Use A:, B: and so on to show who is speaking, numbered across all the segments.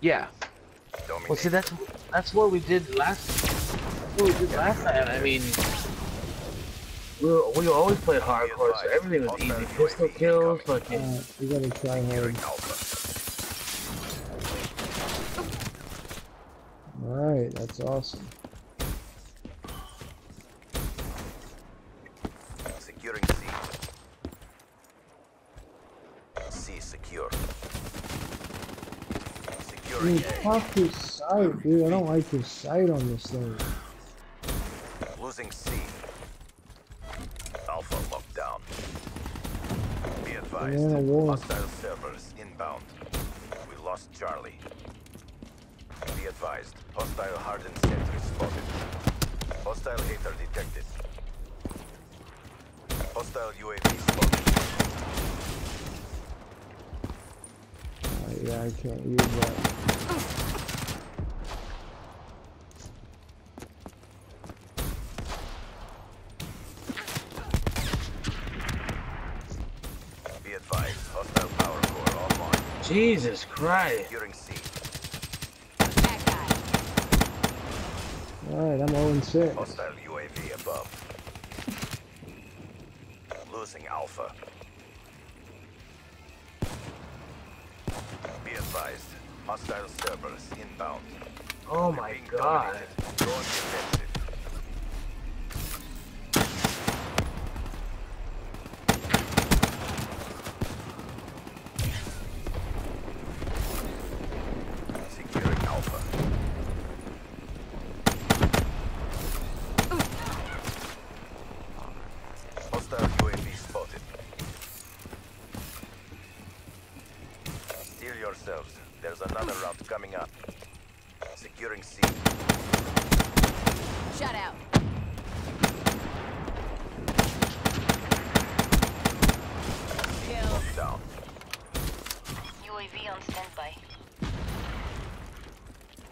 A: Yeah. Well, see, that's that's what we did last. That's what we did last time. I mean, we were, we always played hardcore, so everything was easy. Pistol kills, fucking.
B: Uh, we gotta try hard. Alright, that's awesome.
C: Securing C. C secure. Securing
B: Dude, fuck his sight, dude. I don't like his sight on this thing.
C: Losing C. Alpha locked down. Be advised. Hostile servers inbound. We lost Charlie. Be advised. Hostile hardened sentry spotted. Hostile HATR detected. Hostile UAV spotted.
B: Uh, yeah, I can't use that.
C: Be advised. Hostile power core online.
A: Jesus Christ.
C: Securing C.
B: Alright, I'm 0 6.
C: Hostile UAV above. Losing Alpha. Be advised. Hostile servers inbound.
A: Oh my God.
C: dominated. There's another round coming up. Securing C.
D: Shut out. Kill.
C: Down.
E: UAV on standby.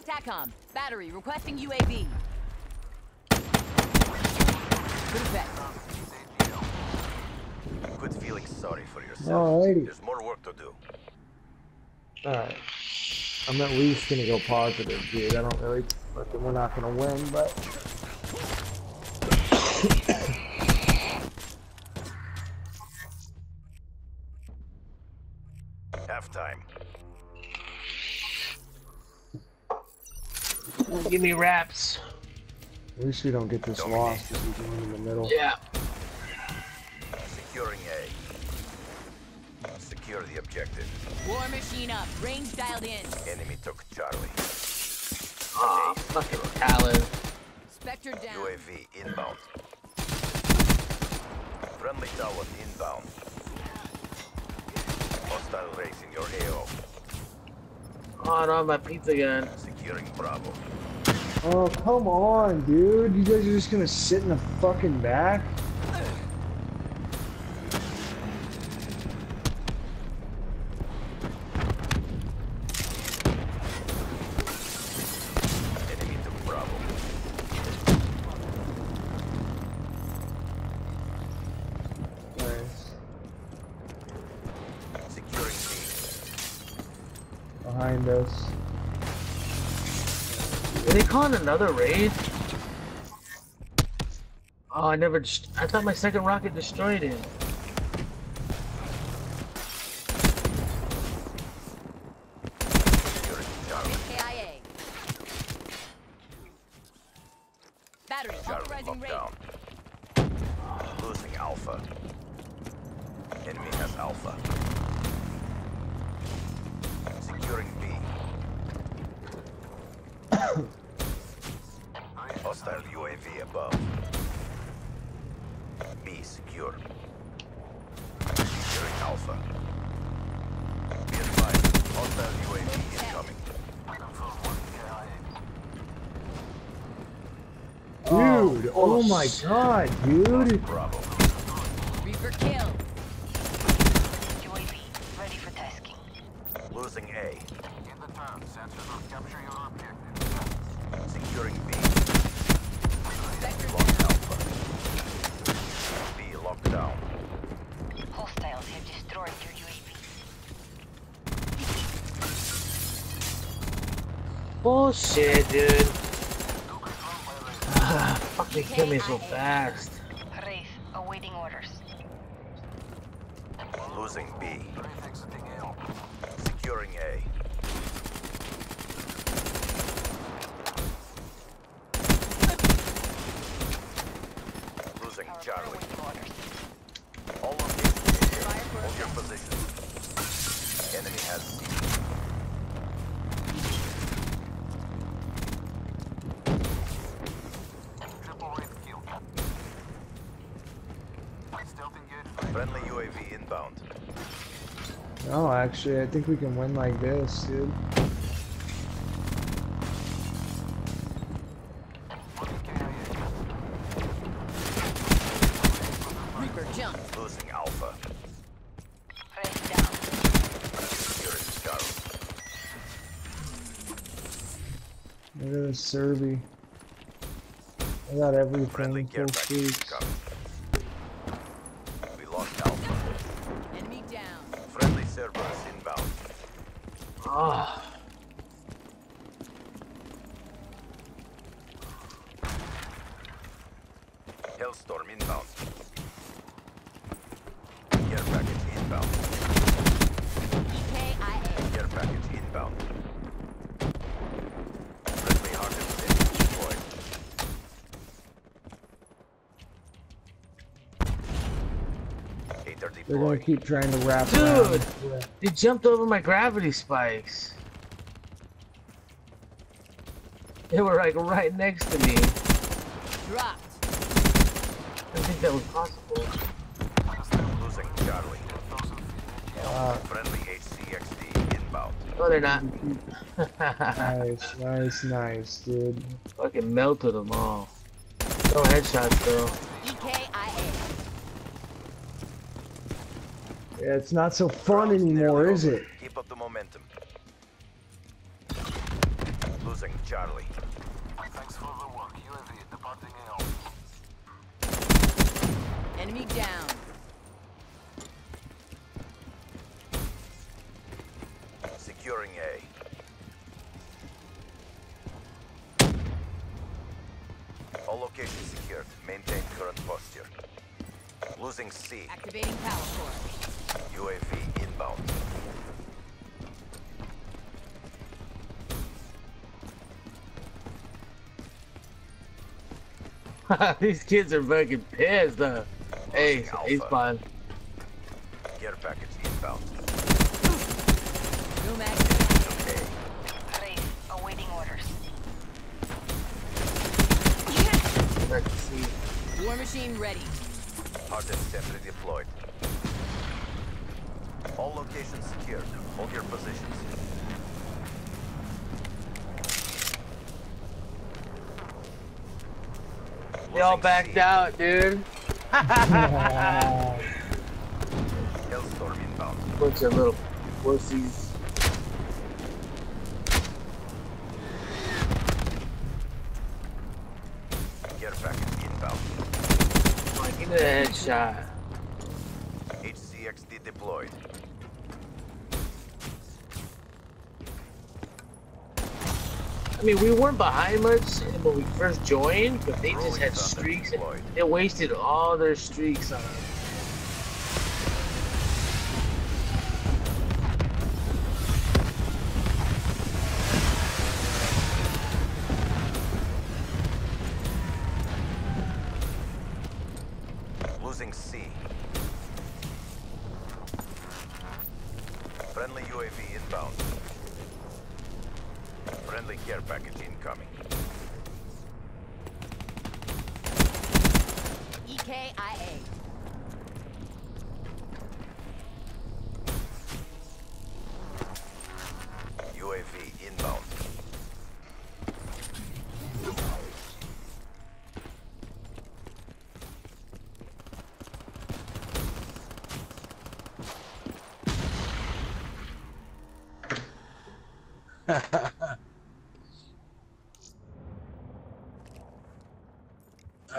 D: TACOM. Battery requesting UAV. Good effect.
C: Quit feeling sorry for yourself.
B: Alrighty.
C: There's more work to do.
B: Alright. I'm at least gonna go positive, dude. I don't really. Fucking, we're not gonna win, but.
C: Halftime.
A: Give me wraps.
B: At least we don't get this lost if we go in the middle.
A: Yeah.
C: Securing A. Secure the objective.
D: War machine up. Range dialed in.
C: Enemy took Charlie.
A: Aw, fucking Talon.
D: Spectre down.
C: UAV inbound. Friendly tower inbound. Hostile raising your AO.
A: Oh no, my pizza gun.
C: Securing Bravo.
B: Oh, come on, dude. You guys are just gonna sit in the fucking back? Behind us.
A: Are they calling another raid? Oh, I never. dest- I thought my second rocket destroyed it.
C: Securing Charlie.
D: KIA. Battery authorizing
C: locked down. Losing Alpha. Enemy has Alpha. Hostile UAV above. B secure. Securing Alpha. Be advised, hostile UAV incoming.
B: Dude, oh my god, dude.
C: Bravo.
D: Reaper kill.
A: Bullshit, dude. Ah, fuck, they kill me so fast.
E: Wraith, awaiting orders.
C: Losing B. Securing A. Losing Charlie. Friendly UAV inbound.
B: No, actually, I think we can win like this, dude.
D: Reaper jump.
C: Losing Alpha.
E: Wraith down.
C: Securing Charlie.
B: Look at this Serby. I got everything
C: Friendly care
B: full
C: package
B: streaks.
C: incoming. We lost Alpha.
D: Enemy down.
C: Friendly Cerberus inbound.
A: Oh,
C: Hellstorm inbound. Care package inbound.
D: EKIA.
C: Care package inbound. Friendly hardened sentry deployed. HATR
B: They're gonna keep trying to wrap
A: Dude!
B: around. Yeah.
A: they jumped over my gravity spikes. They were like right next to me.
D: Dropped.
A: I didn't think that was possible.
C: Losing Charlie.
B: Uh,
C: Friendly HCXD inbound.
A: No, they're not.
B: nice, nice, nice, dude.
A: Fucking melted them all. No headshots though.
D: EKIA.
B: Yeah, it's not so fun anymore, is it?
C: Keep up the momentum. Losing Charlie. Losing C.
D: Activating power core.
C: UAV inbound.
A: These kids are fucking pissed. Uh. Hey,
C: Losing
A: he's
C: Alpha.
A: fine.
C: Care package inbound.
D: No mag.
C: A.
E: Wraith, awaiting orders.
A: Back to see.
D: War machine ready.
C: Hardened sentry deployed. All locations secured. Hold your positions.
A: They all backed
C: C.
A: out, dude.
C: Hellstorm inbound.
A: Bunch of little pussies.
C: Care package inbound.
A: Come on, give me the headshot.
C: HCXD deployed.
A: I mean, we weren't behind much when we first joined, but they just had streaks. and. They wasted all their streaks on us.
C: Losing C. Friendly UAV inbound. Friendly care package incoming.
D: EKIA.
C: UAV inbound.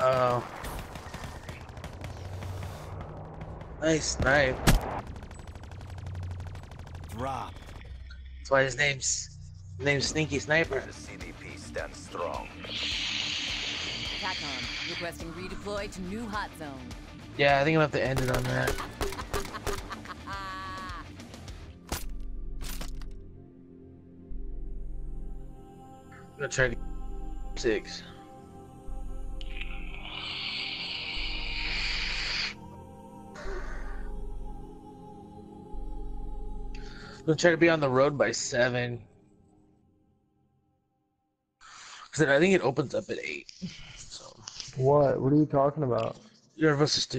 A: Oh. Nice knife.
F: Drop.
A: That's why his name's Name's Sneaky Sniper.
C: The CDP stands strong.
D: TACOM, requesting redeploy to new hot zone.
A: Yeah, I think I'm gonna have to end it on that. Gonna try to six. I'm gonna try to be on the road by seven. Cause then I think it opens up at eight. So
B: What? What are you talking about?
A: Universal Studios.